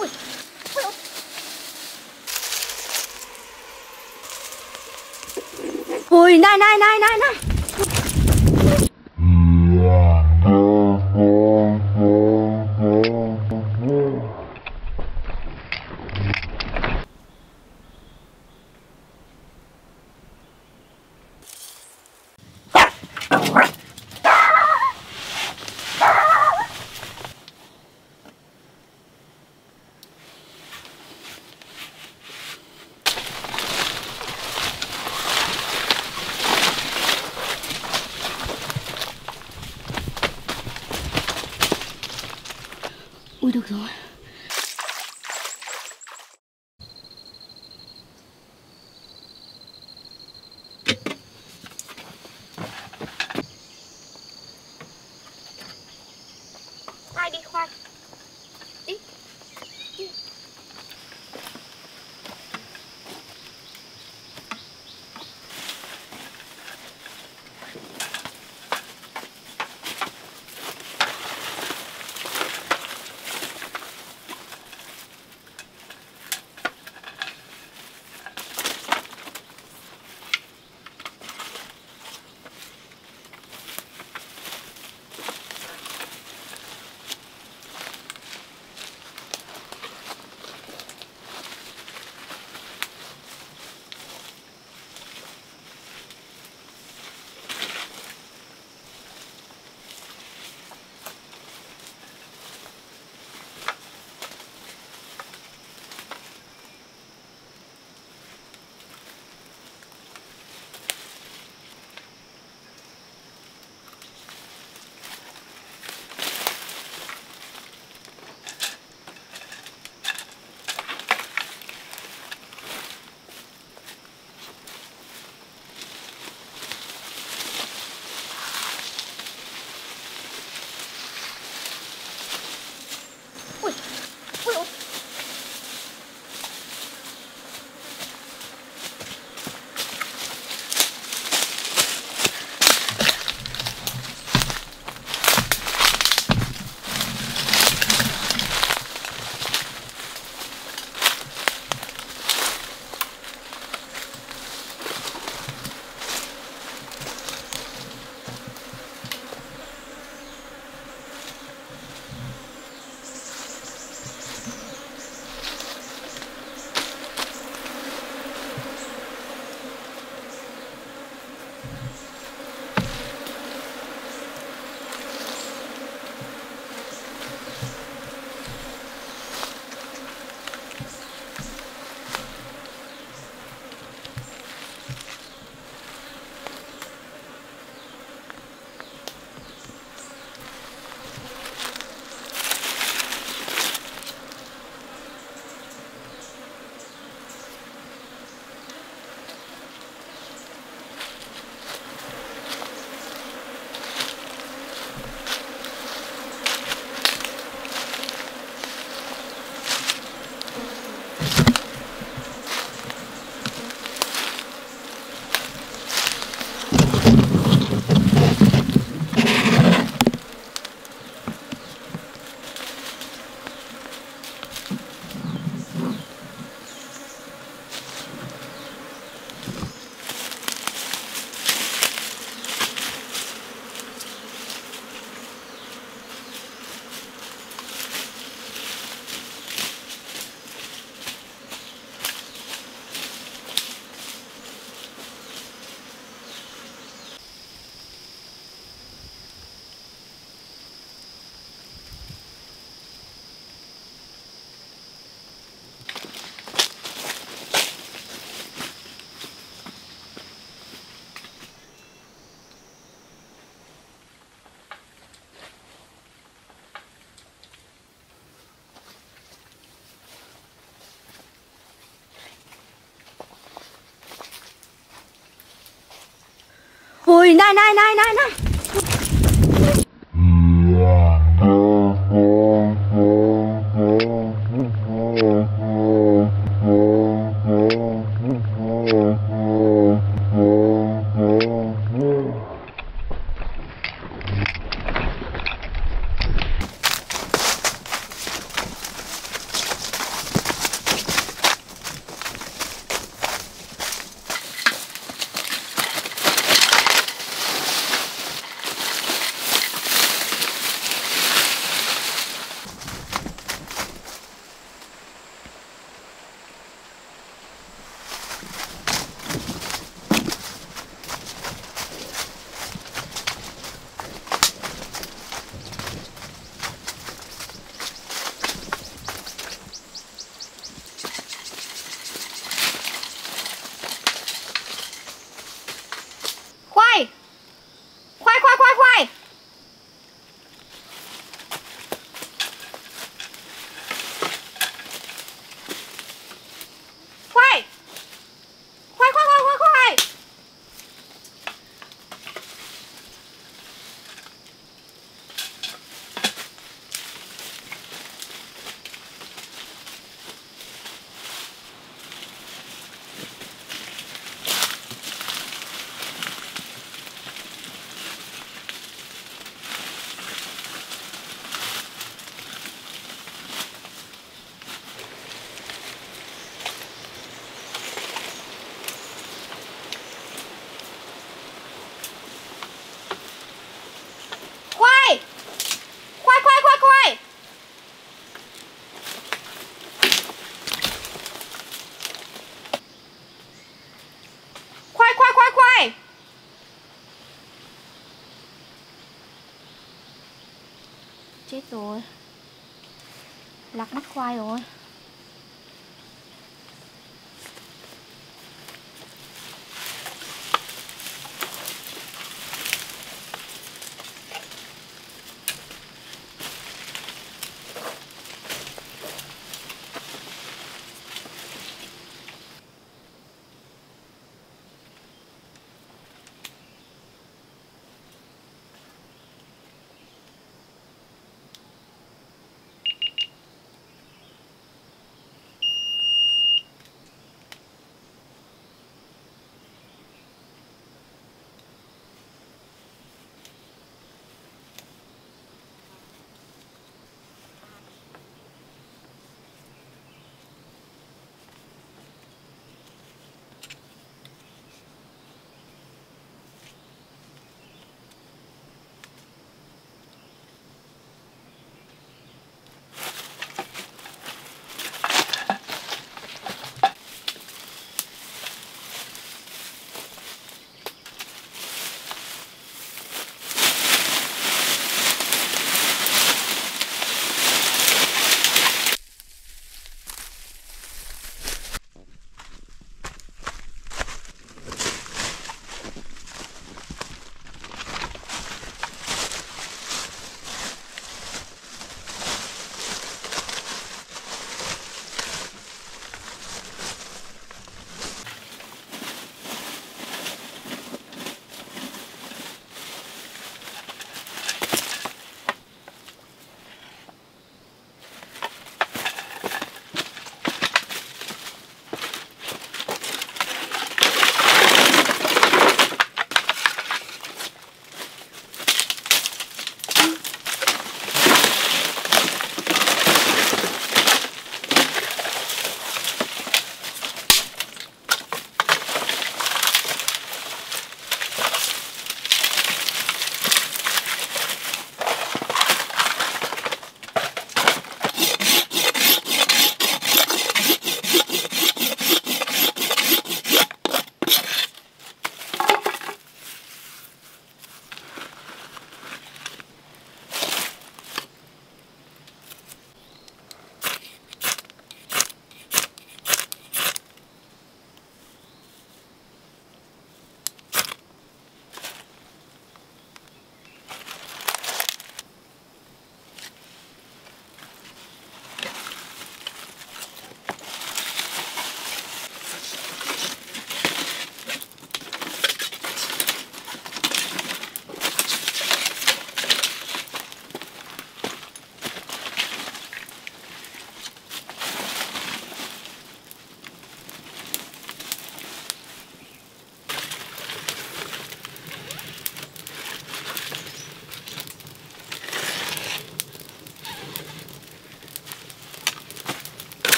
Ui. Ui. Ui, này này này này này Ôi này này này này này rồi. Lạc mắt khoai rồi.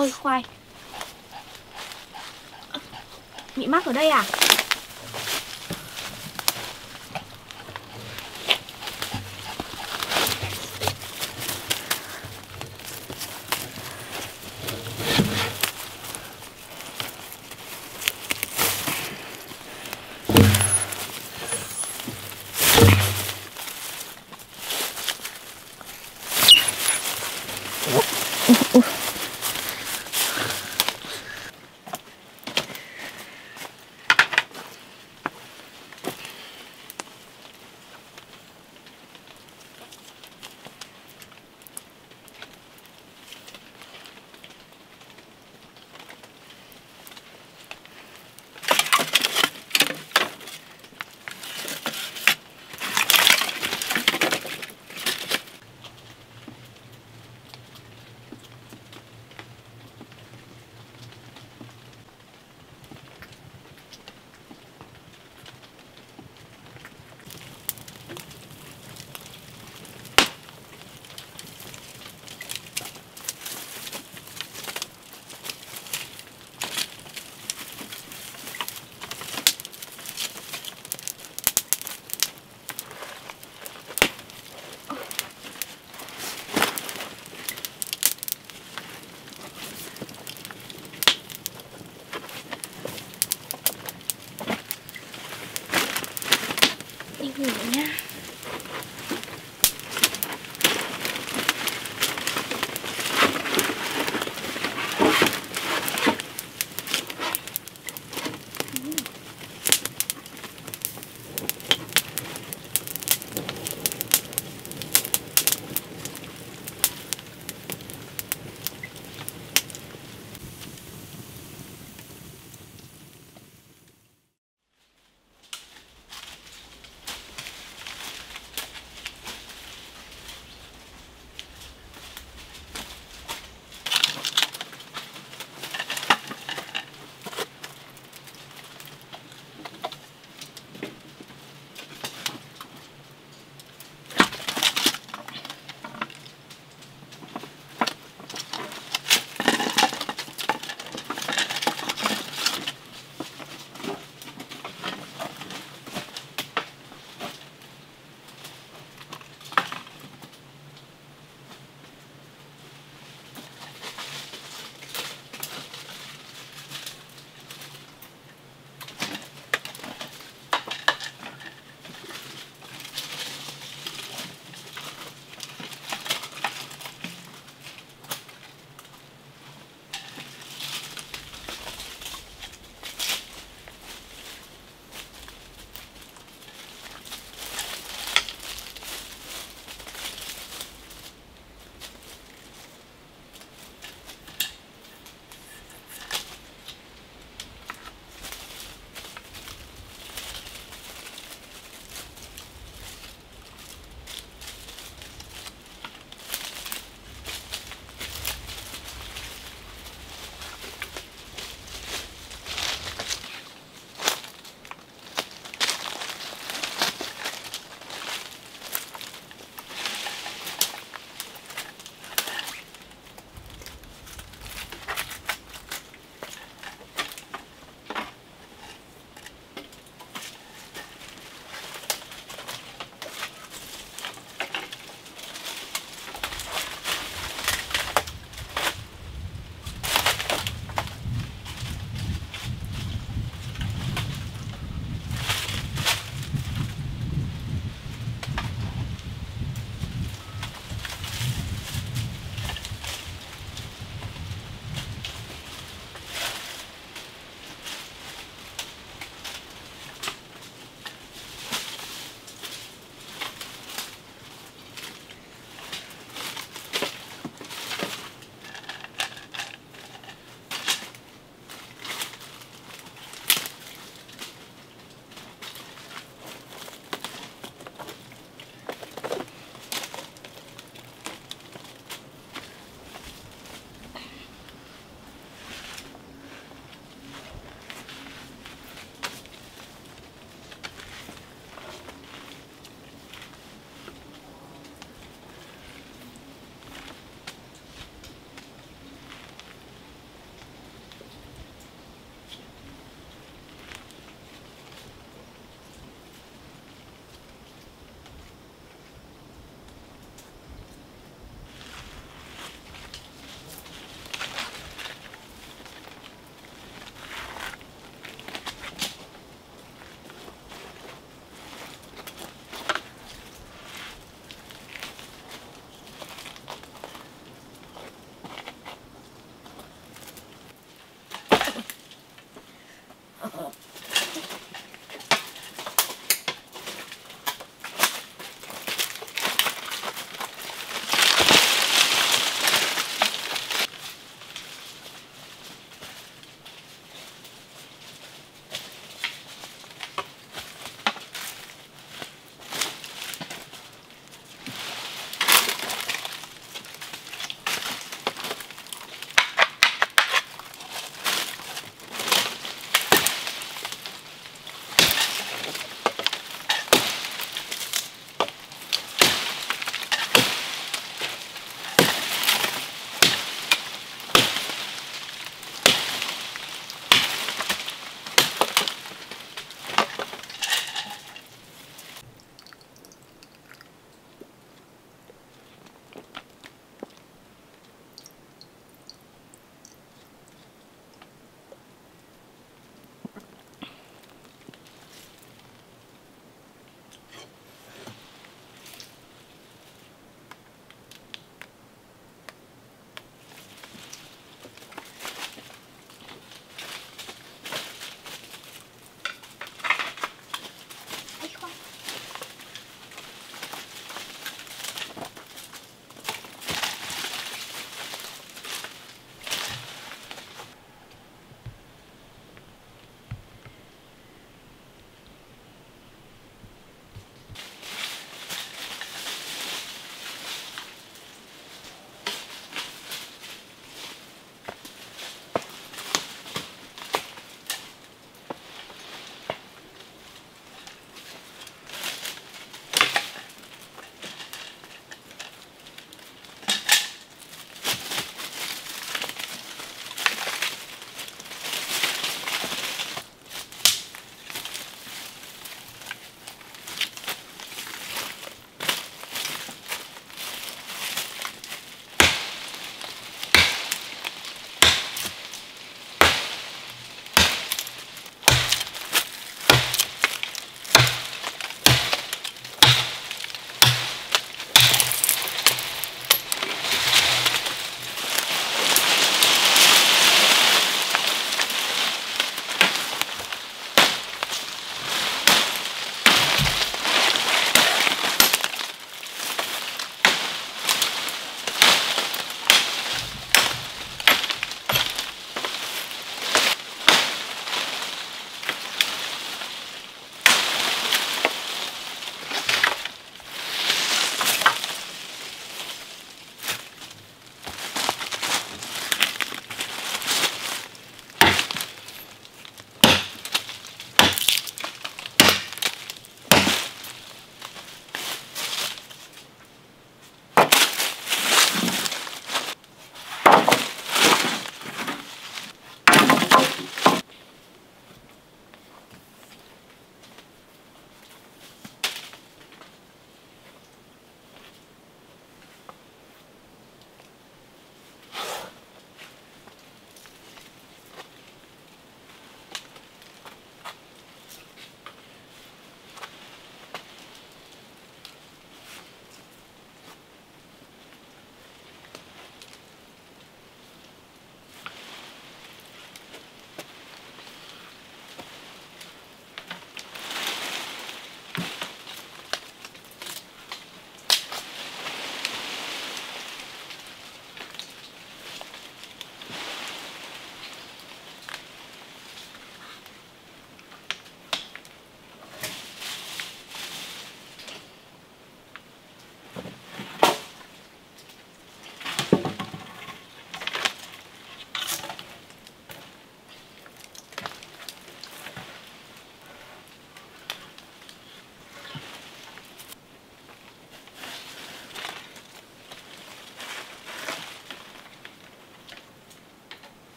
Ôi khoai Bị mắc ở đây à Oof.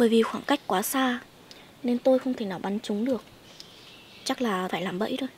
Bởi vì khoảng cách quá xa, Nên tôi không thể nào bắn chúng được. Chắc là phải làm bẫy thôi.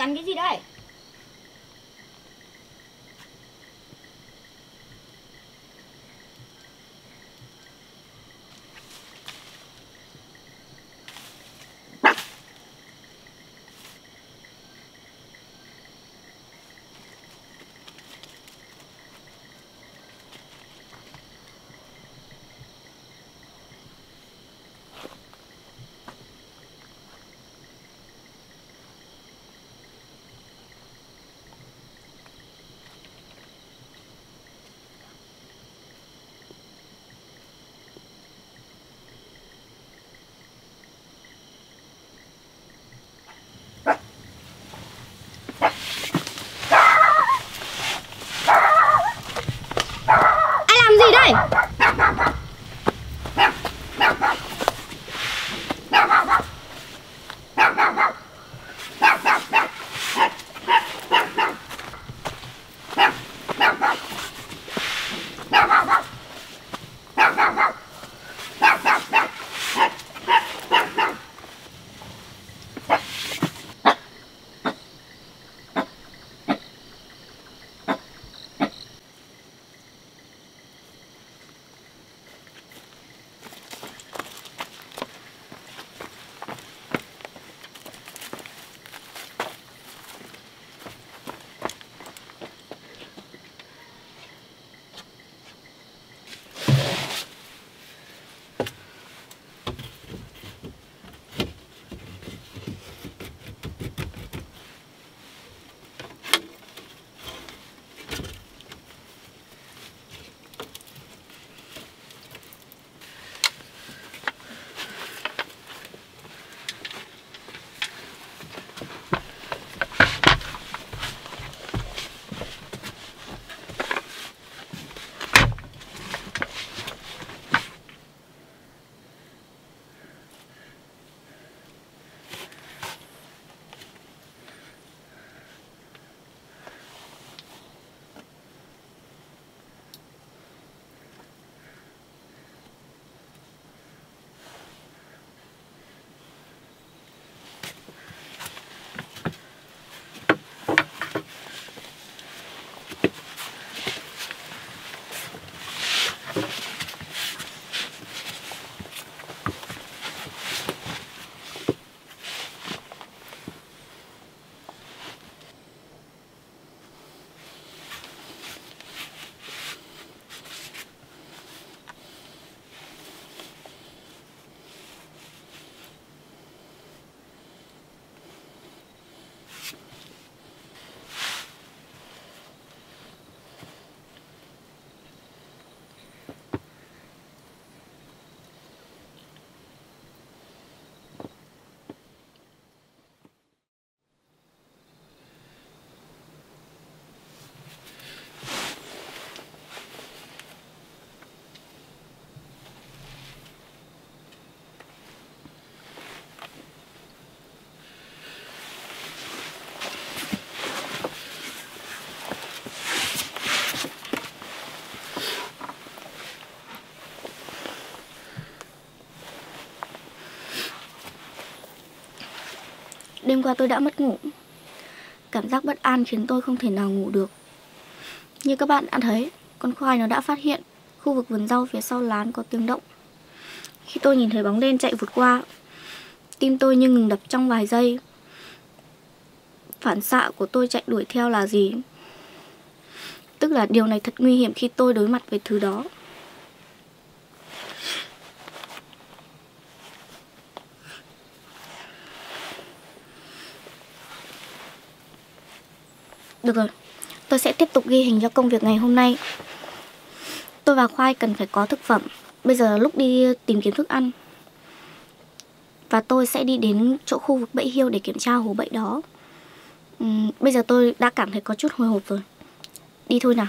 Cắn cái gì đây? Đêm qua tôi đã mất ngủ. Cảm giác bất an khiến tôi không thể nào ngủ được. Như các bạn đã thấy, Con khoai nó đã phát hiện Khu vực vườn rau phía sau lán có tiếng động. Khi tôi nhìn thấy bóng đen chạy vụt qua, Tim tôi như ngừng đập trong vài giây. Phản xạ của tôi chạy đuổi theo là gì? Tức là điều này thật nguy hiểm khi tôi đối mặt với thứ đó. Được rồi, tôi sẽ tiếp tục ghi hình cho công việc ngày hôm nay. Tôi và Khoai cần phải có thực phẩm. Bây giờ là lúc đi tìm kiếm thức ăn. Và tôi sẽ đi đến chỗ khu vực bẫy hiêu để kiểm tra hồ bẫy đó. Uhm, Bây giờ tôi đã cảm thấy có chút hồi hộp rồi. Đi thôi nào.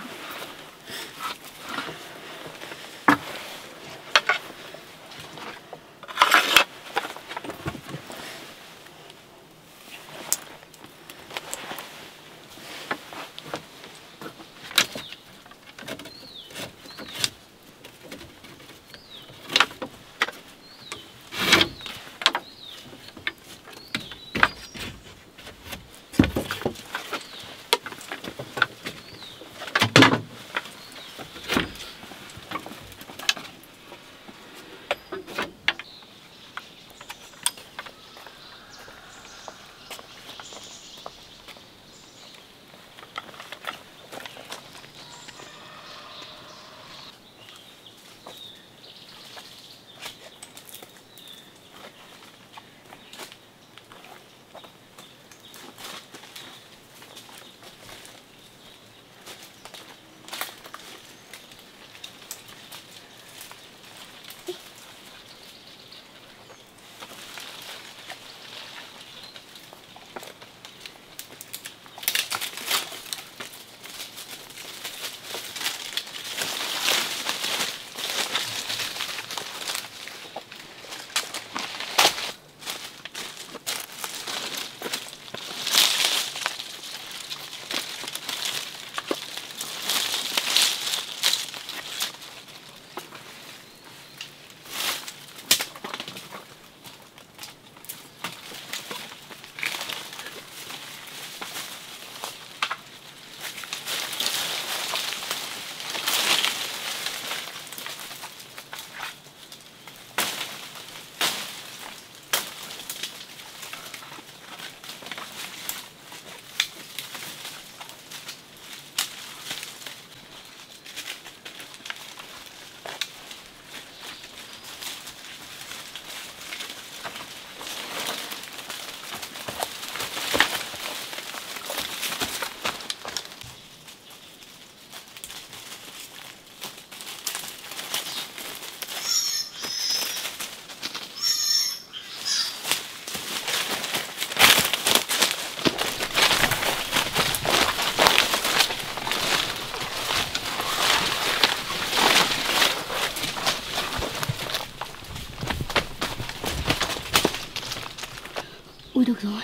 Rồi.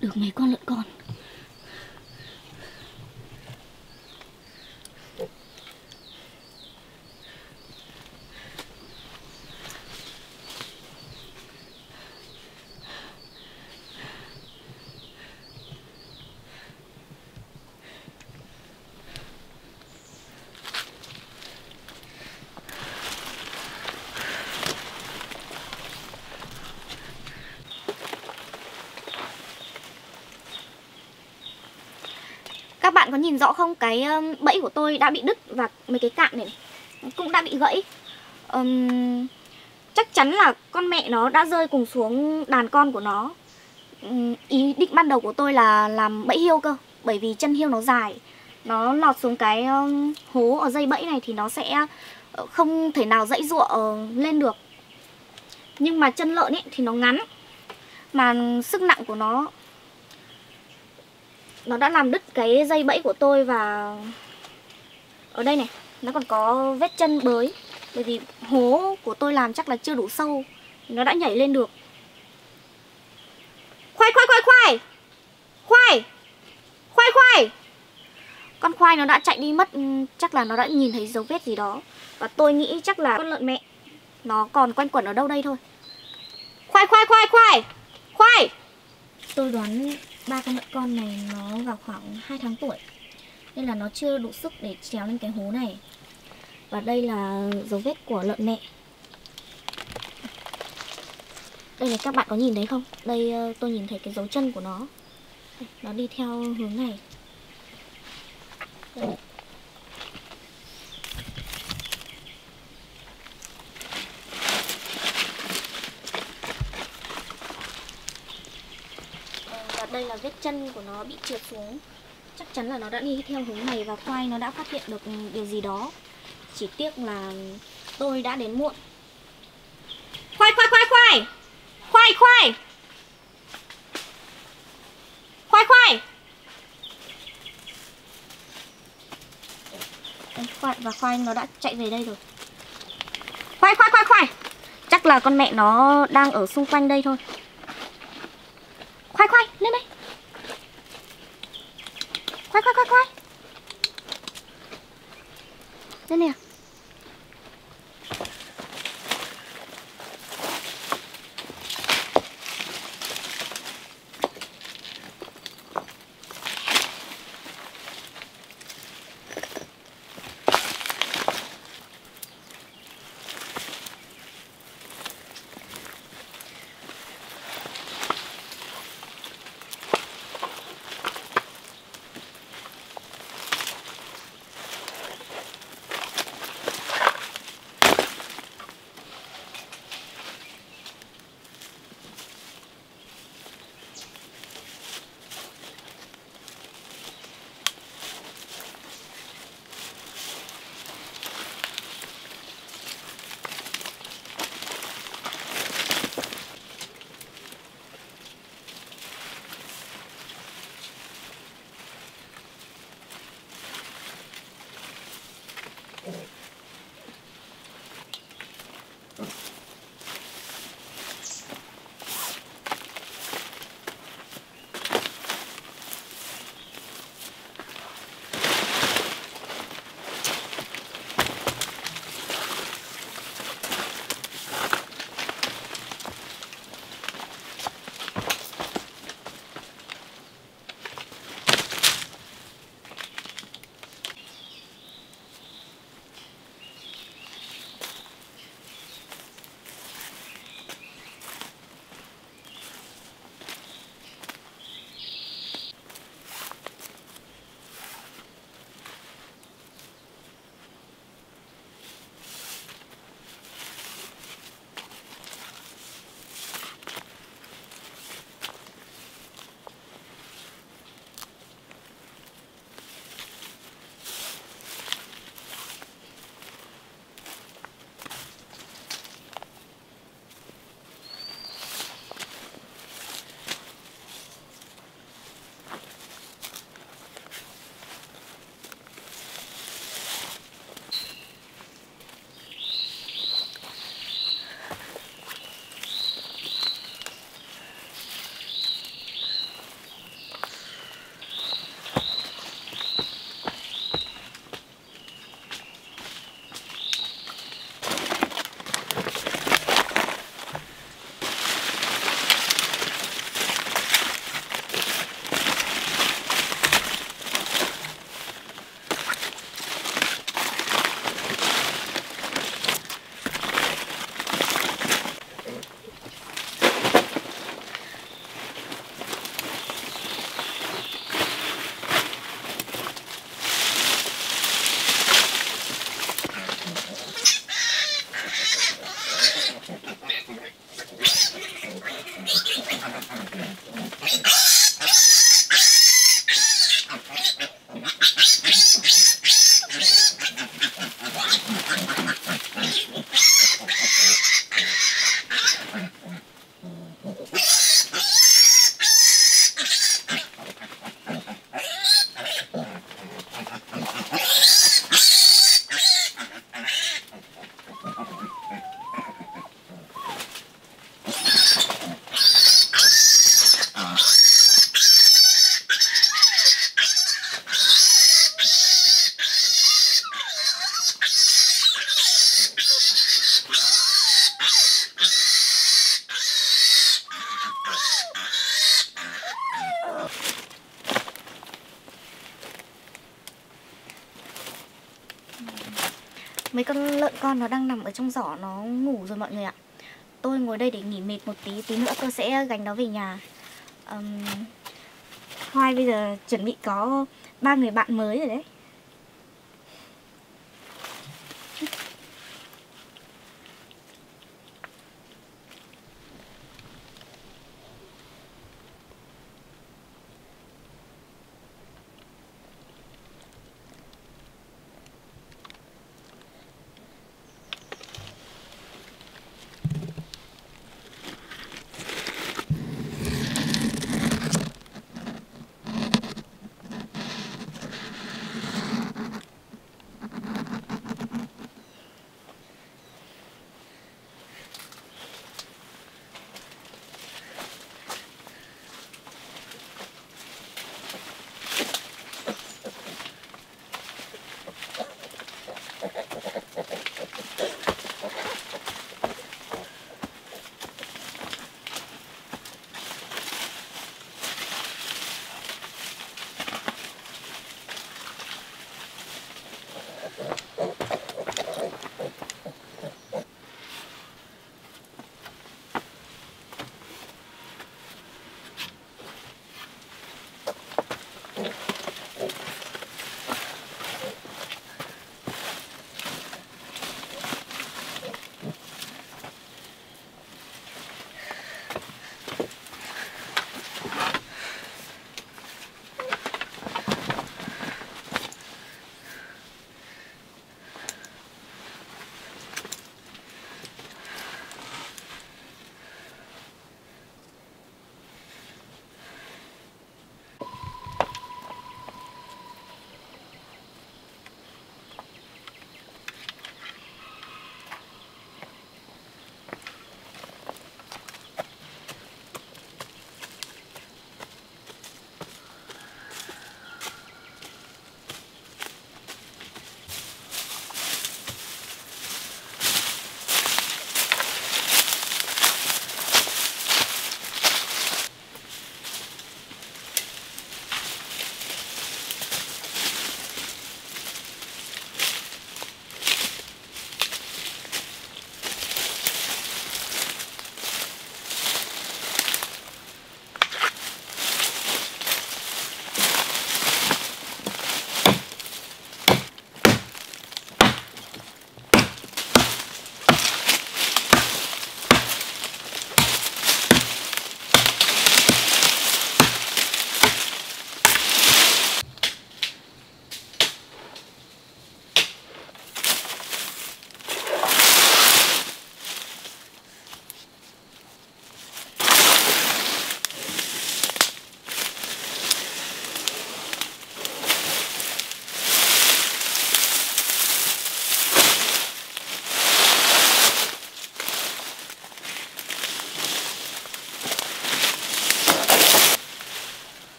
Được mấy con lợn con Các bạn có nhìn rõ không? Cái um, bẫy của tôi đã bị đứt và mấy cái cạn này, này cũng đã bị gãy. Um, chắc chắn là con mẹ nó đã rơi cùng xuống đàn con của nó. Um, ý định ban đầu của tôi là làm bẫy hiêu cơ, bởi vì chân hiêu nó dài, nó lọt xuống cái um, hố ở dây bẫy này thì nó sẽ ờ, không thể nào dãy ruộng ờ, lên được. Nhưng mà chân lợn ấy thì nó ngắn, mà sức nặng của nó nó đã làm đứt cái dây bẫy của tôi và ở đây này, nó còn có vết chân bới. Bởi vì hố của tôi làm chắc là chưa đủ sâu nó đã nhảy lên được. Khoai khoai khoai khoai! Khoai! Khoai khoai! Con khoai nó đã chạy đi mất ừ, chắc là nó đã nhìn thấy dấu vết gì đó. Và tôi nghĩ chắc là con lợn mẹ, nó còn quanh quẩn ở đâu đây thôi. Khoai khoai khoai khoai! Khoai! Tôi đoán ba con lợn con này nó vào khoảng 2 tháng tuổi. Nên là nó chưa đủ sức để trèo lên cái hố này. Và đây là dấu vết của lợn mẹ. Đây này, các bạn có nhìn thấy không? Đây ờ, tôi nhìn thấy cái dấu chân của nó. Nó đi theo hướng này. Đây. đây là vết chân của nó bị trượt xuống. Chắc chắn là nó đã đi theo hướng này và khoai nó đã phát hiện được điều gì đó. Chỉ tiếc là tôi đã đến muộn. Khoai khoai khoai khoai! Khoai khoai! Khoai khoai! Khoai và khoai nó đã chạy về đây rồi. Khoai khoai khoai khoai! Chắc là con mẹ nó đang ở xung quanh đây thôi. 快快，妹妹，快快快快，妹妹。Con nó đang nằm ở trong giỏ nó ngủ rồi mọi người ạ. Tôi ngồi đây để nghỉ mệt một tí Tí nữa tôi sẽ gánh nó về nhà. Um, Hoai bây giờ chuẩn bị có ba người bạn mới rồi đấy.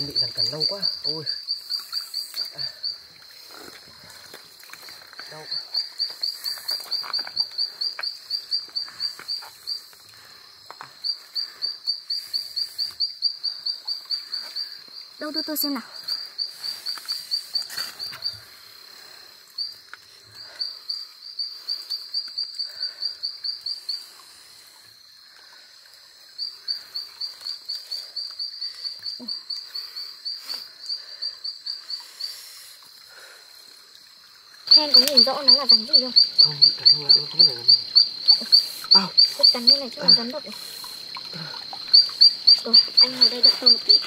em bị rắn cắn lâu quá. Ôi. À. đau quá. Đâu đưa tôi xem nào. Anh có nhìn rõ nó là rắn gì không? không bị cắn mà em không biết là rắn gì. À, Rất cắn như này chắc là rắn độc rồi. Rồi, anh ngồi đây đợi tôi một tí.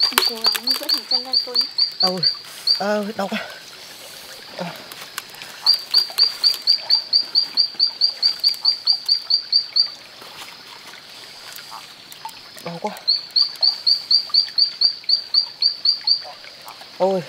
Anh cố gắng giữ thẳng chân ra tôi nhé. Ôi à, đau quá. À. đau quá ôi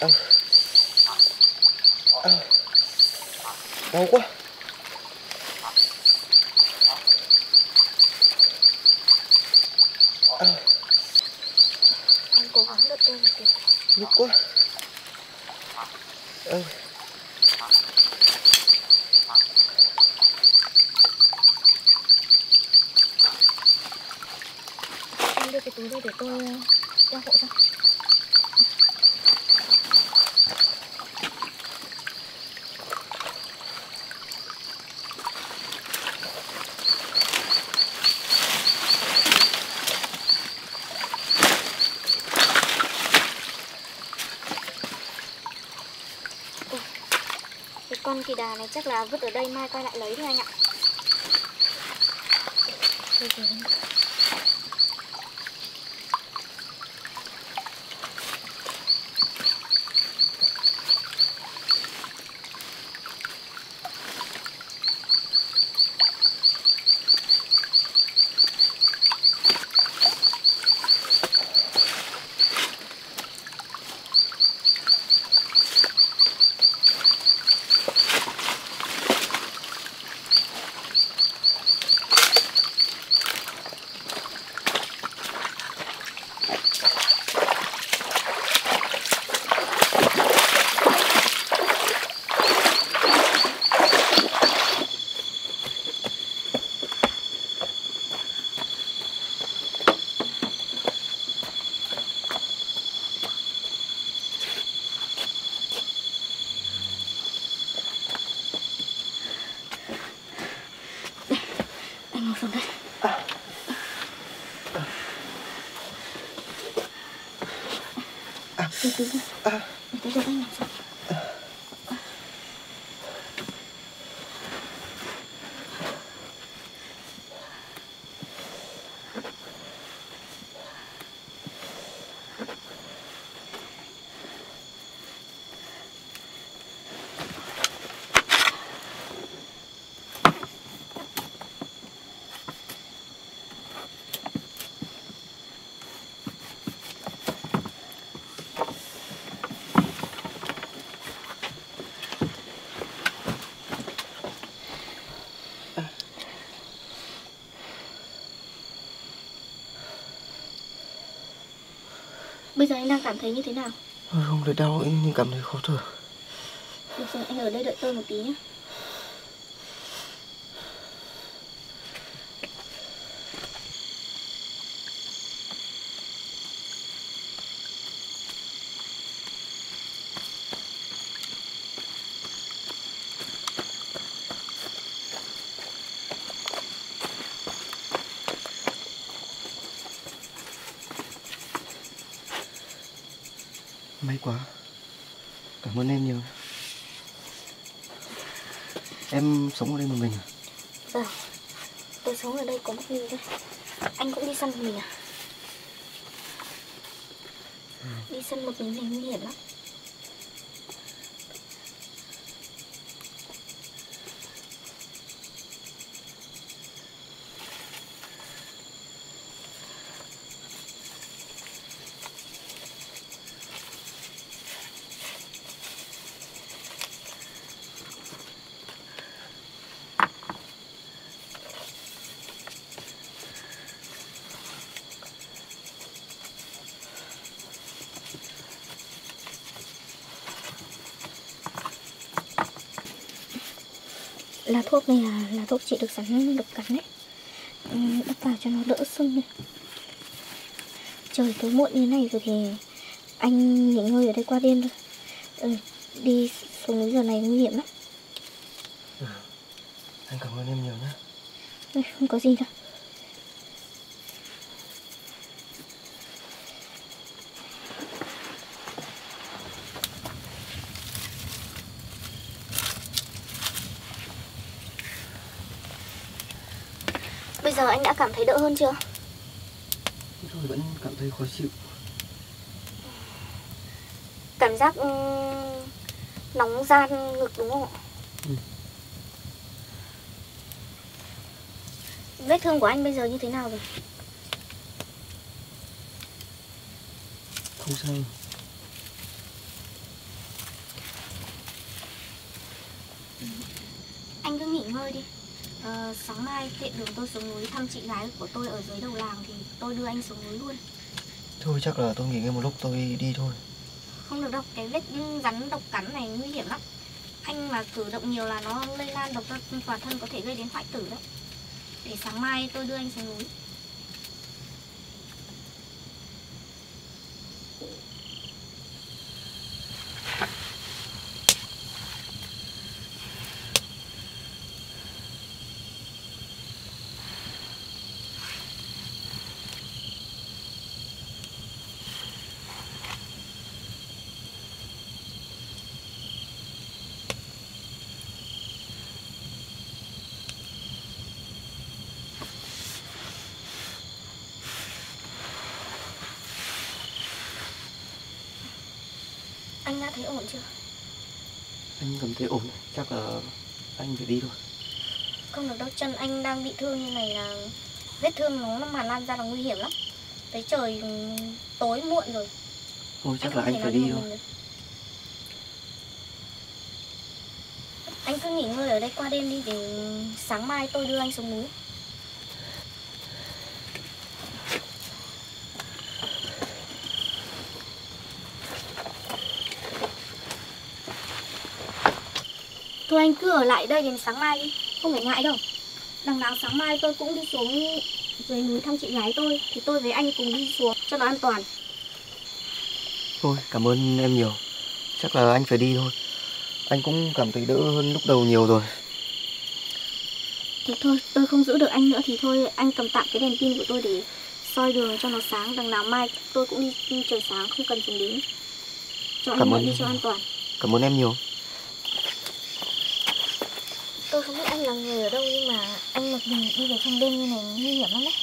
đau à. đau quá à, Anh cố gắng tôi một tí nhức quá. À. Anh đưa cái túi đây để tôi đeo hộ cho kỳ đà này chắc là vứt ở đây, mai quay lại lấy thôi anh ạ. Bây giờ anh đang cảm thấy như thế nào? Không thấy đau nhưng cảm thấy khó thở Được rồi, anh ở đây đợi tôi một tí nhé. May quá Cảm ơn em nhiều Em sống ở đây một mình à? Vâng, tôi sống ở đây có một mình thôi. Anh cũng đi săn mình à? Đi săn một mình này nguy hiểm lắm. Thuốc này là lá thuốc trị được rắn độc cắn đấy. Ừ, Đắp vào cho nó đỡ sưng này. Trời tối muộn như này rồi thì anh nghỉ ngơi ở đây qua đêm thôi. Ừ, đi xuống núi giờ này nguy hiểm lắm. Anh cảm ơn em nhiều nhé Ừ, Không có gì đâu. Bây giờ anh đã cảm thấy đỡ hơn chưa? Thôi vẫn cảm thấy khó chịu Cảm giác ừm, nóng gian ngực đúng không ạ? Ừ. Vết thương của anh bây giờ như thế nào rồi? Không sao Anh cứ nghỉ ngơi đi Sáng mai tiện đường tôi xuống núi thăm chị gái của tôi ở dưới đầu làng Thì tôi đưa anh xuống núi luôn. Thôi chắc là tôi nghỉ ngơi một lúc tôi đi thôi. Không được đâu, cái vết rắn độc cắn này nguy hiểm lắm. Anh mà cử động nhiều là nó lây lan độc ra toàn thân có thể gây đến hoại tử đấy. Để sáng mai tôi đưa anh xuống núi đã thấy ổn chưa? Anh cảm thấy ổn Chắc là anh phải đi thôi Không được đâu, chân anh đang bị thương như này là Vết thương nó mà lan ra là nguy hiểm lắm Tới trời tối muộn rồi Thôi chắc không là anh phải đi thôi. Anh cứ nghỉ ngơi ở đây qua đêm đi để sáng mai tôi đưa anh xuống núi. Anh cứ ở lại đây đến sáng mai đi, không phải ngại đâu. Đằng nào sáng mai tôi cũng đi xuống dưới núi thăm chị gái tôi thì tôi với anh cùng đi xuống cho nó an toàn. Thôi cảm ơn em nhiều Chắc là anh phải đi thôi Anh cũng cảm thấy đỡ hơn lúc đầu nhiều rồi Thế thôi, tôi không giữ được anh nữa thì thôi anh cầm tạm cái đèn pin của tôi để soi đường cho nó sáng. Đằng nào mai tôi cũng đi trời sáng không cần dùng đến. Cho anh Cảm mượn ơn đi cho an toàn. Cảm ơn em nhiều Tôi không biết anh là người ở đâu nhưng mà anh một mình đi về trong đêm như này nguy hiểm lắm đấy.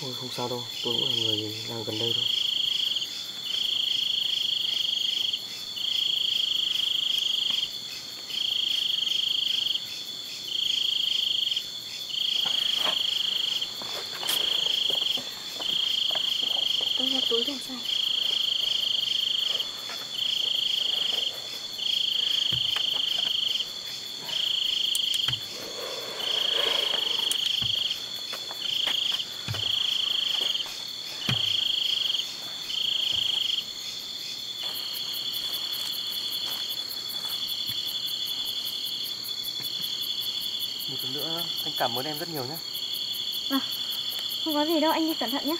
Thôi không sao đâu, Tôi cũng là người đang gần đây thôi Tôi ra túi đèn xài. Một lần nữa anh cảm ơn em rất nhiều nhé. Vâng. Không có gì đâu, anh đi cẩn thận nhé.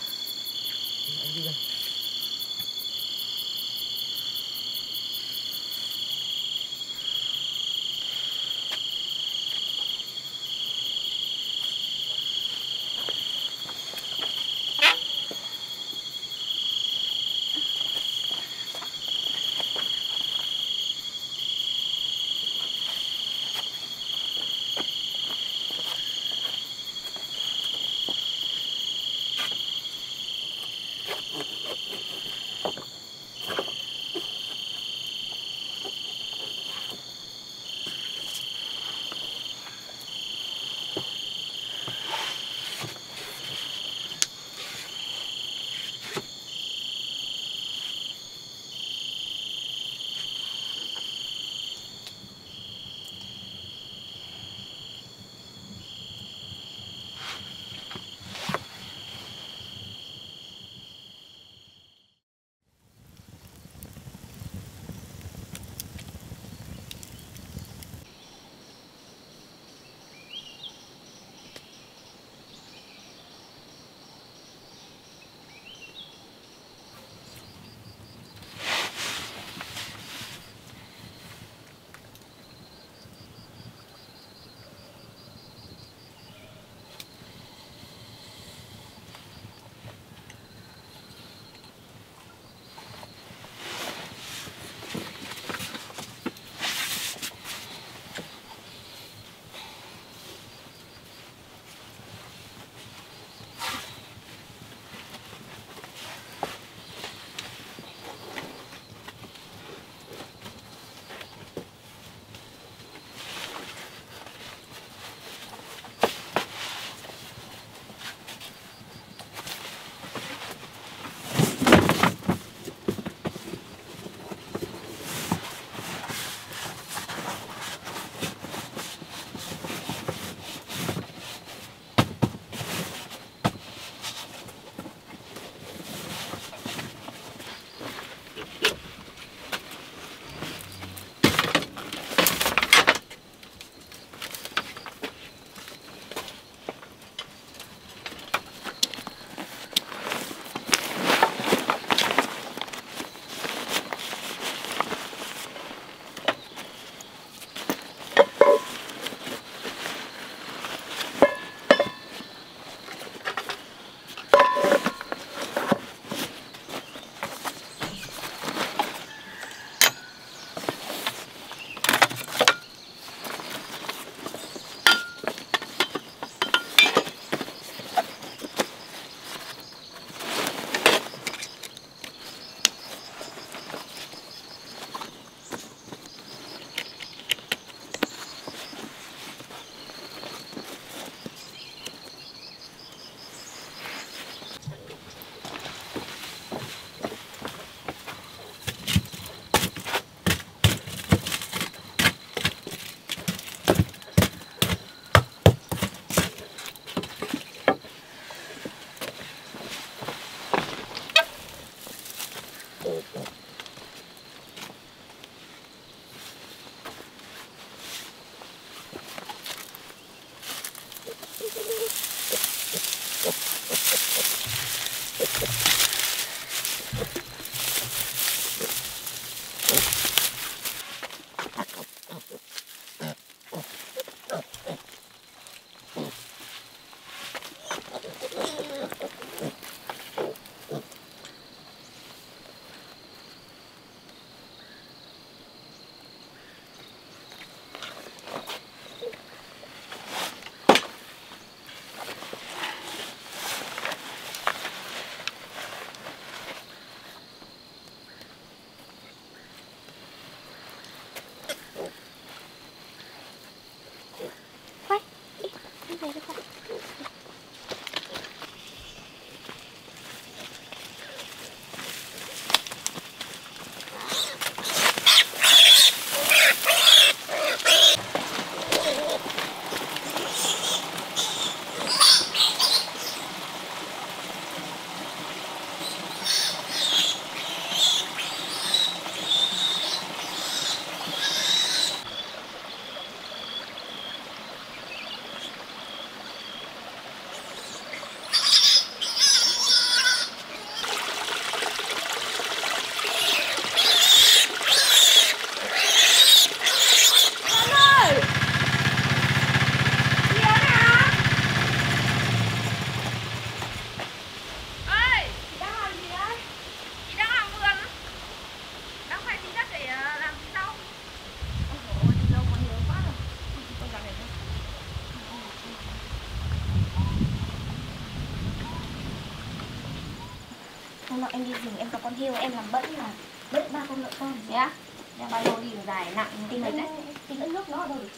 Hiêu em làm bẫy là bẫy ba con lợn con. Thế á? Đeo ba lô đi dài nặng mệt đấy. tí nữa nước nó ở đâu được?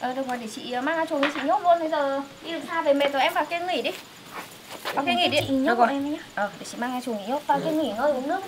Ờ được rồi để chị mang ra chuồng đi chị nhốt luôn bây giờ. Đi được xa về mệt rồi em vào kia nghỉ đi. Vào kia nghỉ đi. Được rồi. em nhá. Ờ để chị mang ra chuồng nghỉ nhốt. Vào kia nghỉ ngơi uống nước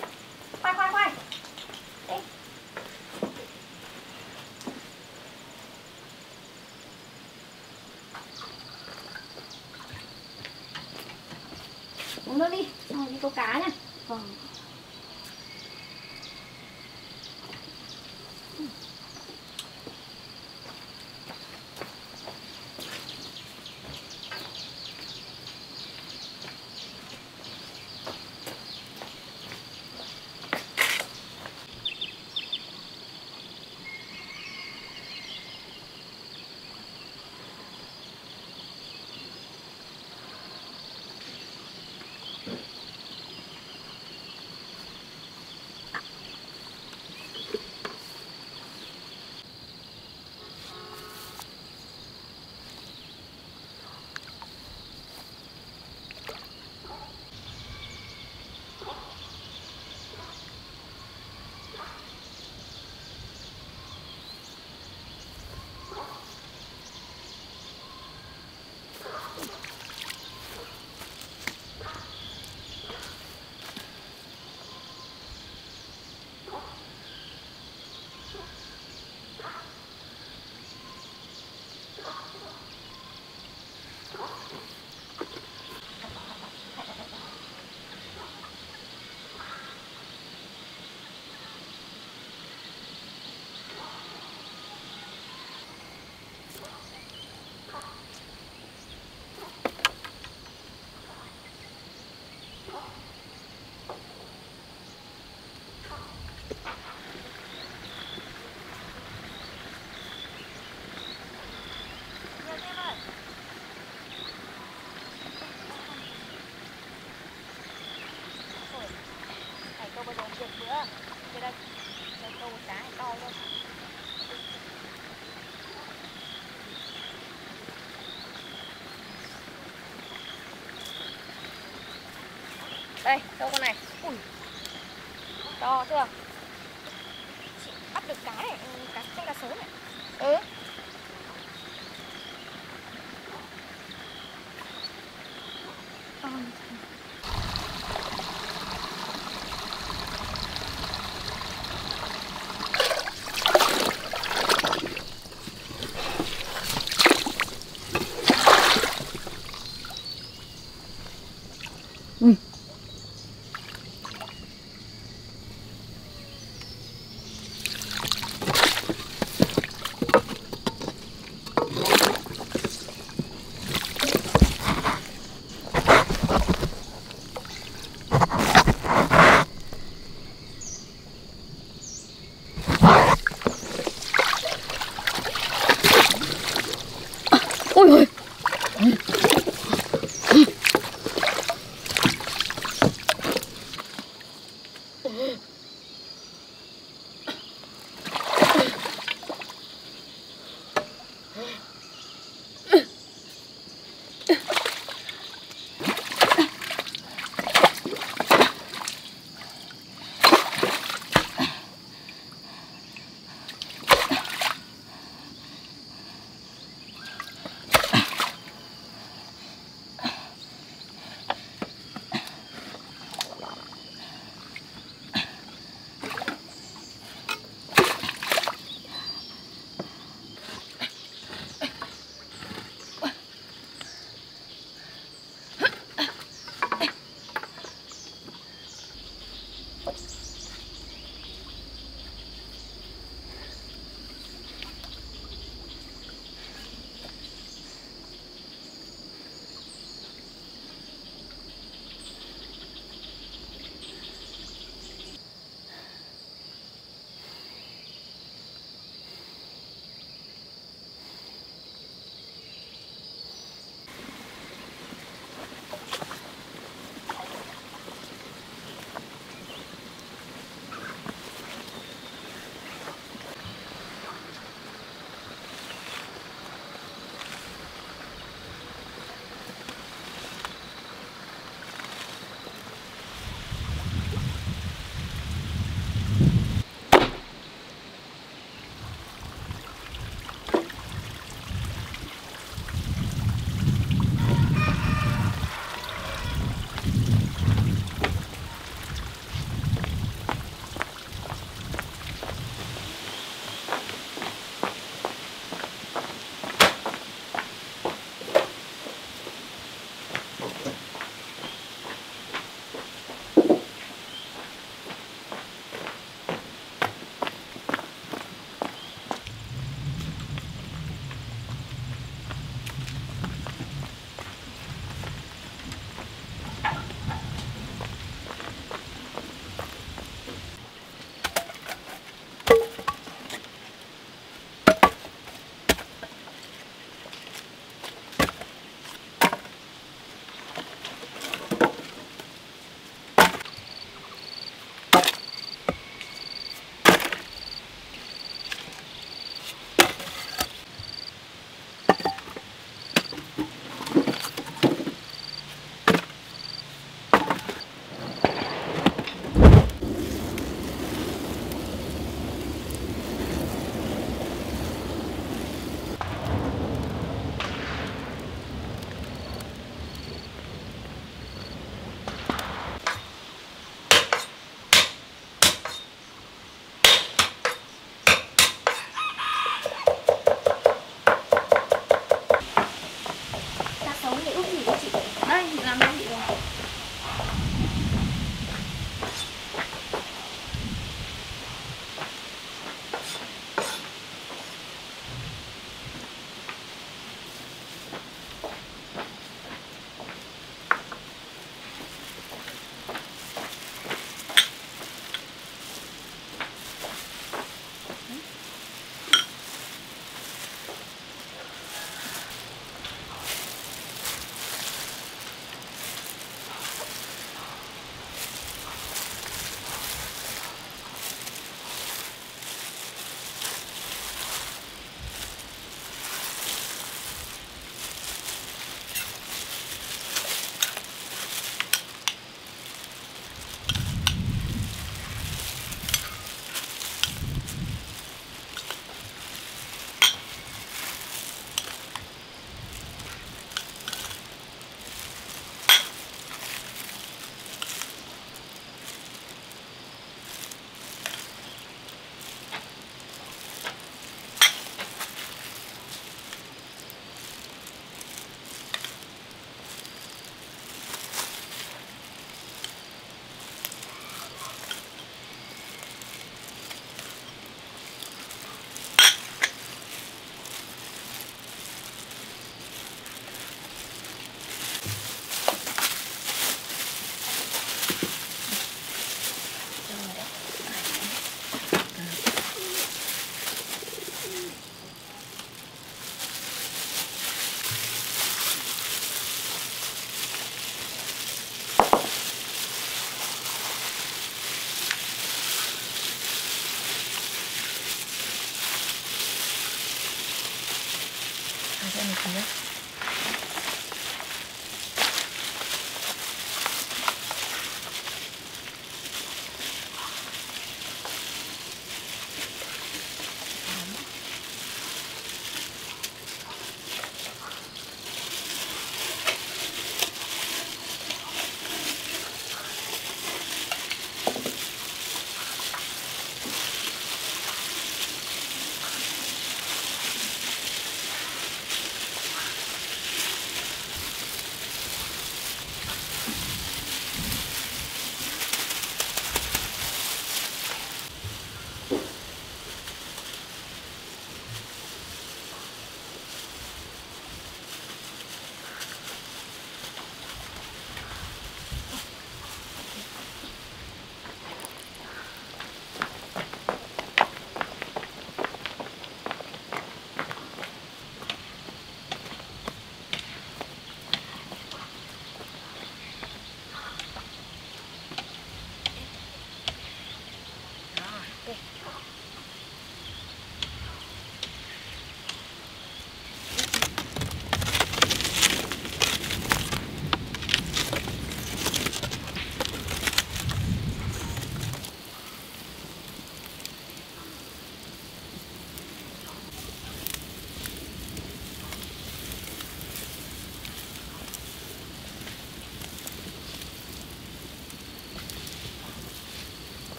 Đây, câu con này? Ui. To chưa?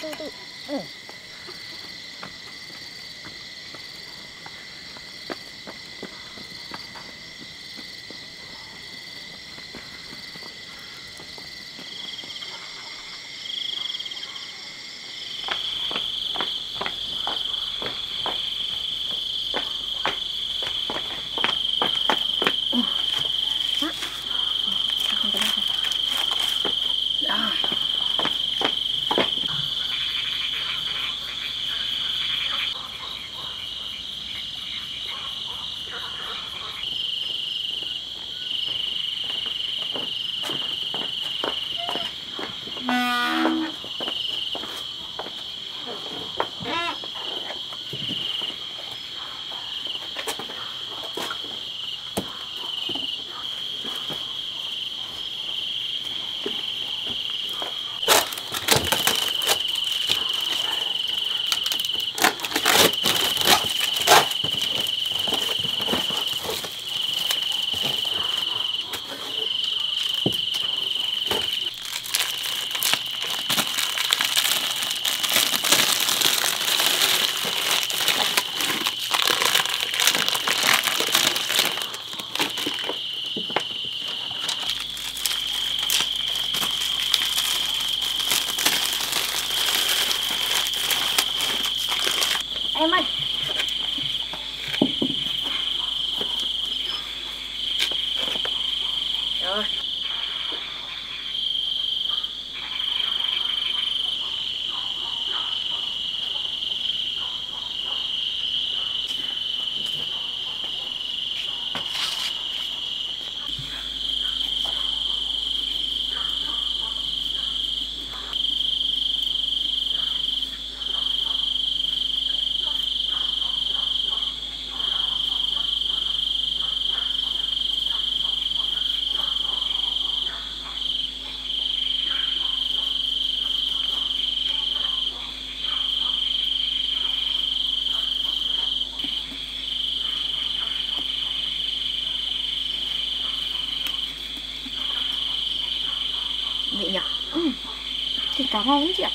对对对。Cá ngon lắm chị ạ